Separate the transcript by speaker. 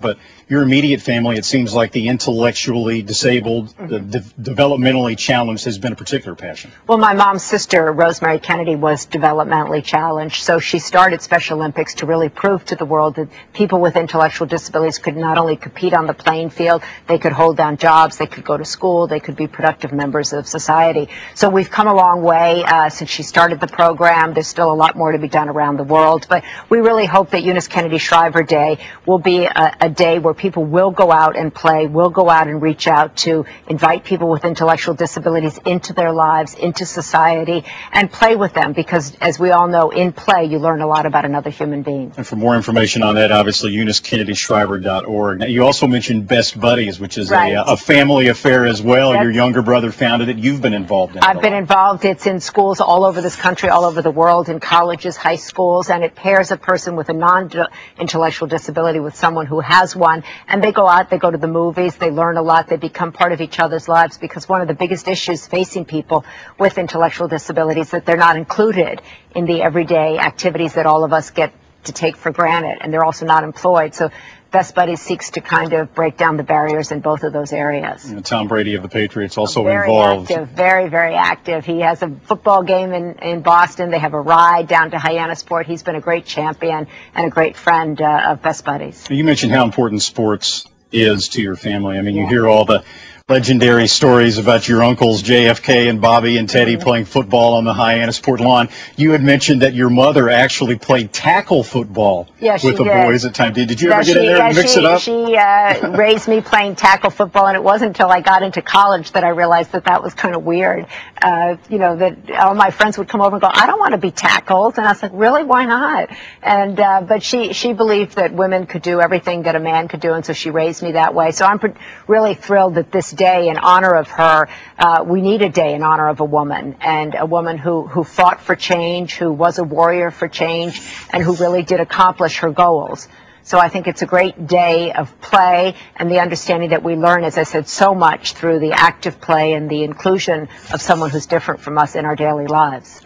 Speaker 1: but your immediate family, it seems like the intellectually disabled, the de- developmentally challenged has been a particular passion.
Speaker 2: Well, my mom's sister, Rosemary Kennedy, was developmentally challenged, so she started Special Olympics to really prove to the world that people with intellectual disabilities could not only compete on the playing field, they could hold down jobs, they could go to school, they could be productive members of society. So we've come a long way uh, since she started the program. There's still a lot more to be done around the world, but we really hope that Eunice Kennedy Shriver Day will be a, a day where people will go out and play, will go out and reach out to invite people with intellectual disabilities into their lives, into society, and play with them because, as we all know, in play you learn a lot about another human being.
Speaker 1: And for more information on that, obviously, EuniceKennedyShriver.org. Now, you also mentioned Best Buddies, which is
Speaker 2: Right.
Speaker 1: a, a family affair as well.
Speaker 2: That's-
Speaker 1: Your younger brother founded it. You've been involved in it.
Speaker 2: I've been
Speaker 1: lot.
Speaker 2: involved. It's in schools all over this country, all over the world, in colleges, high schools, and it pairs a person with a non-intellectual disability with someone who has one. And they go out, they go to the movies, they learn a lot, they become part of each other's lives because one of the biggest issues facing people with intellectual disabilities is that they're not included in the everyday activities that all of us get to take for granted, and they're also not employed. So Best Buddies seeks to kind of break down the barriers in both of those areas
Speaker 1: know, Tom Brady of the Patriots also
Speaker 2: very
Speaker 1: involved.
Speaker 2: active, very, very active. He has a football game in, in Boston. They have a ride down to Hyannisport. He's been a great champion and a great friend uh, of Best Buddies.
Speaker 1: You mentioned how important sports is to your family. I mean, you hear all the legendary stories about your uncles JFK and Bobby and Teddy playing football on the Hyannisport lawn. You had mentioned that your mother actually played tackle football
Speaker 2: Yeah,
Speaker 1: with the
Speaker 2: did.
Speaker 1: boys at times. Did, did you
Speaker 2: Yeah,
Speaker 1: ever get in there
Speaker 2: yeah,
Speaker 1: and mix
Speaker 2: she,
Speaker 1: it up?
Speaker 2: She uh, raised me playing tackle football, and it wasn't until I got into college that I realized that that was kind of weird. Uh, you know, that all my friends would come over and go, "I don't want to be tackled," and I was like, "Really? Why not?" And uh, but she she believed that women could do everything that a man could do, and so she raised me that way. So I'm really thrilled that this day, in honor of her, uh, we need a day in honor of a woman and a woman who who fought for change, who was a warrior for change, and who really did accomplish her goals. So I think it's a great day of play and the understanding that we learn, as I said, so much through the active play and the inclusion of someone who's different from us in our daily lives.